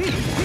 Hmm.